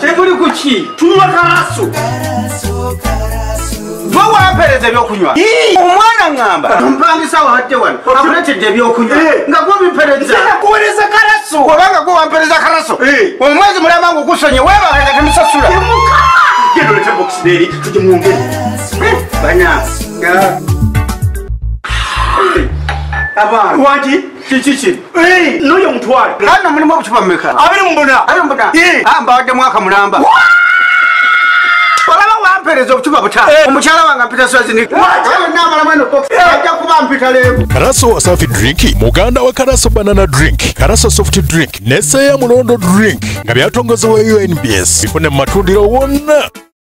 chaitori kuchi tumwa karaso vowaapereze vyokunywa omwana ng'amba mpangisa wahate wan akurete ndevyokunywa ngakomipereza karaso obanga ko wampereza karaso omwezi mulia mangu okusonye webaaga temusasula gedolete boxideri tujimunge banya wati kiki kiri eh. karaso wasafi drinki muganda wa karaso banana drink karaso soft drink neseya mulondo drink nga byatongozewa unbs bifune mu matundiro wonna